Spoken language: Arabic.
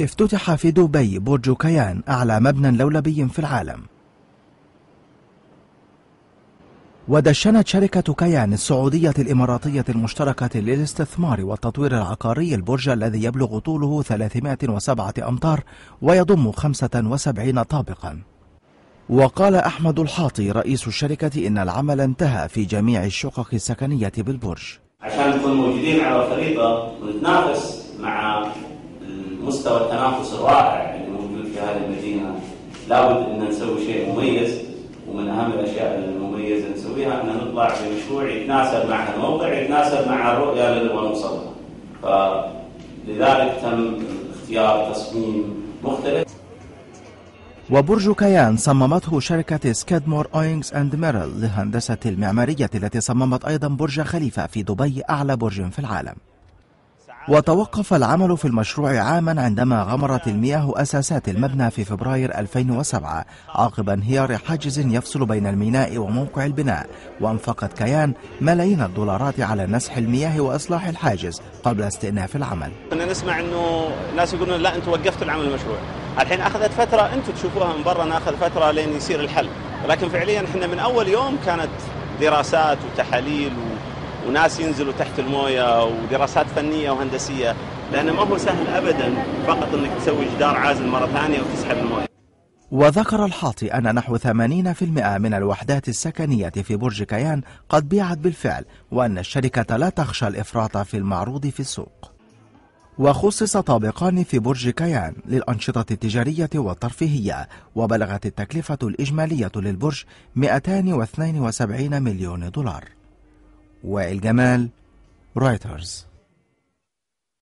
افتتح في دبي برج كيان أعلى مبنى لولبي في العالم. ودشنت شركة كيان السعودية الإماراتية المشتركة للاستثمار والتطوير العقاري البرج الذي يبلغ طوله 307 أمتار ويضم 75 طابقا. وقال أحمد الحاطي رئيس الشركة إن العمل انتهى في جميع الشقق السكنية بالبرج. عشان نكون موجودين على الخريطة ونتنافس مع مستوى التنافس الرائع اللي موجود في هذه المدينة. لابد أن نسوي شيء مميز ومن أهم الأشياء المميزة نسويها أن نطلع بمشروع يتناسب مع الموقع يتناسب مع الرؤية اللي نبغى نوصل فلذلك تم اختيار تصميم مختلف. وبرج كيان صممته شركة سكيدمور أوينغز أند ميرل للهندسة المعمارية التي صممت أيضا برج خليفة في دبي أعلى برج في العالم. وتوقف العمل في المشروع عاما عندما غمرت المياه أساسات المبنى في فبراير 2007 عقب انهيار حاجز يفصل بين الميناء وموقع البناء وانفقت كيان ملايين الدولارات على نسح المياه وإصلاح الحاجز قبل استئناف العمل. كنا نسمع أنه ناس يقولون لا أنتم وقفتوا العمل المشروع. الحين أخذت فترة أنتم تشوفوها من برا ناخذ فترة لين يصير الحل. ولكن فعليا إحنا من أول يوم كانت دراسات وتحاليل و وناس ينزلوا تحت الموية ودراسات فنية وهندسية لأنه ما هو سهل ابدا فقط إنك تسوي جدار عازل مرة ثانية وتسحب الموية. وذكر الحاطي أن نحو 80% من الوحدات السكنية في برج كيان قد بيعت بالفعل وأن الشركة لا تخشى الإفراط في المعروض في السوق وخصص طابقان في برج كيان للأنشطة التجارية والترفيهية وبلغت التكلفة الإجمالية للبرج 272 مليون دولار وائل جمال رويترز